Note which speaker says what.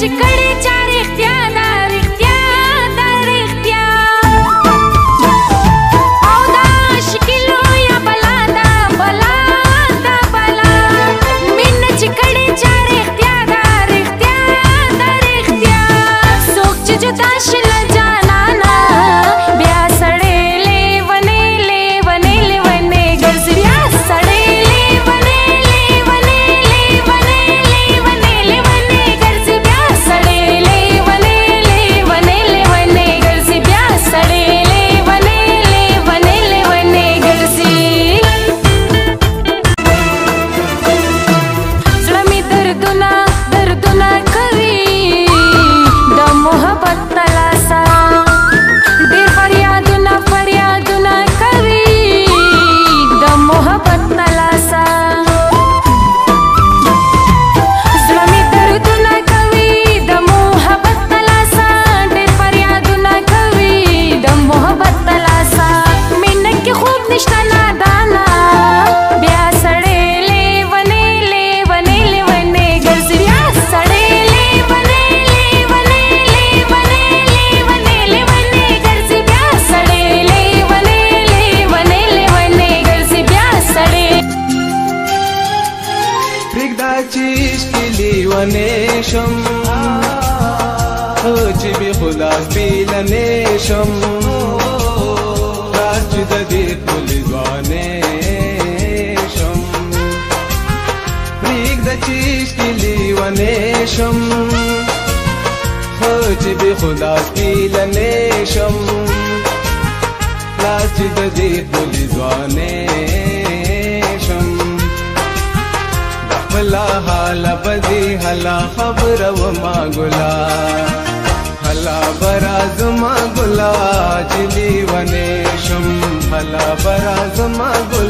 Speaker 1: چې کړي چارې
Speaker 2: اختیار Dash عشقي لیونې شم هو چې بې خدا پیلنې شم راز چې د دې ټولې ځوانې شم پرېږده چې عشقي لیونې شم هو چې بې خدا پیلنې شم راز چې د دې ټولې ځوانې شم بلا حال हला खबरव मागुला गुला बराज मा गुला चिली वने भराजमा गुला